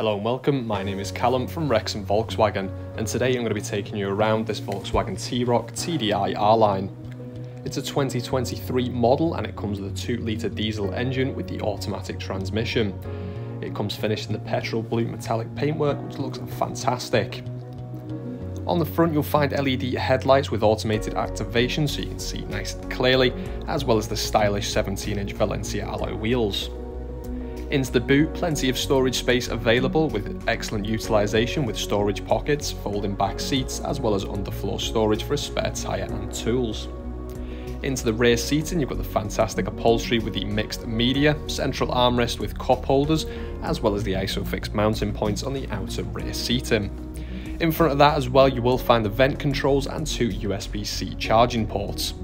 Hello and welcome, my name is Callum from Wrexham Volkswagen and today I'm going to be taking you around this Volkswagen T-Roc TDI R-Line. It's a 2023 model and it comes with a 2 litre diesel engine with the automatic transmission. It comes finished in the petrol blue metallic paintwork which looks fantastic. On the front you'll find LED headlights with automated activation so you can see nice and clearly, as well as the stylish 17 inch Valencia alloy wheels. Into the boot, plenty of storage space available with excellent utilisation with storage pockets, folding back seats, as well as underfloor storage for a spare tyre and tools. Into the rear seating, you've got the fantastic upholstery with the mixed media, central armrest with cup holders, as well as the ISOFIX mounting points on the outer rear seating. In front of that as well, you will find the vent controls and two USB-C charging ports.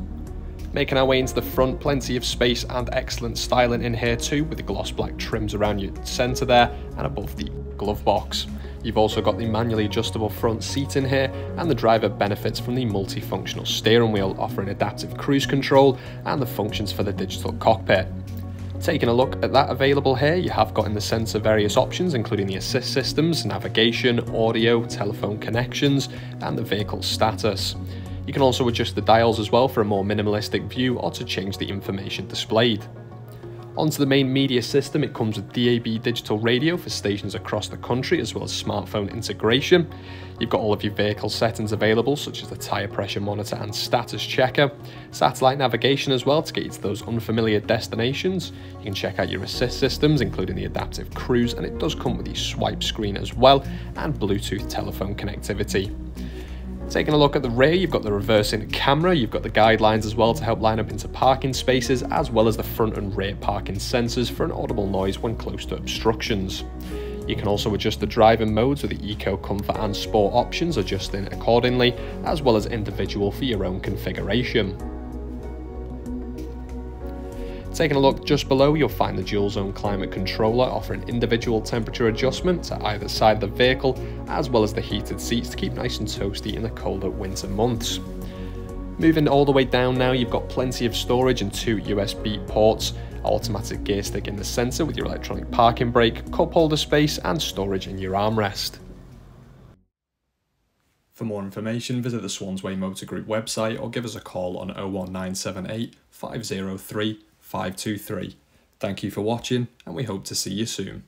Making our way into the front, plenty of space and excellent styling in here too, with the gloss black trims around your centre there and above the glove box. You've also got the manually adjustable front seat in here, and the driver benefits from the multifunctional steering wheel, offering adaptive cruise control and the functions for the digital cockpit. Taking a look at that available here, you have got in the centre various options including the assist systems, navigation, audio, telephone connections and the vehicle status. You can also adjust the dials as well for a more minimalistic view or to change the information displayed. Onto the main media system, it comes with DAB digital radio for stations across the country as well as smartphone integration. You've got all of your vehicle settings available such as the tyre pressure monitor and status checker. Satellite navigation as well to get you to those unfamiliar destinations. You can check out your assist systems including the adaptive cruise and it does come with the swipe screen as well and Bluetooth telephone connectivity. Taking a look at the rear, you've got the reversing camera, you've got the guidelines as well to help line up into parking spaces, as well as the front and rear parking sensors for an audible noise when close to obstructions. You can also adjust the driving modes with the Eco, Comfort and Sport options adjusting accordingly, as well as individual for your own configuration. Taking a look just below, you'll find the dual zone climate controller offering individual temperature adjustment to either side of the vehicle, as well as the heated seats to keep nice and toasty in the colder winter months. Moving all the way down now, you've got plenty of storage and two USB ports, automatic gear stick in the centre with your electronic parking brake, cup holder space and storage in your armrest. For more information, visit the Swansway Motor Group website or give us a call on 01978 503 523. Thank you for watching and we hope to see you soon.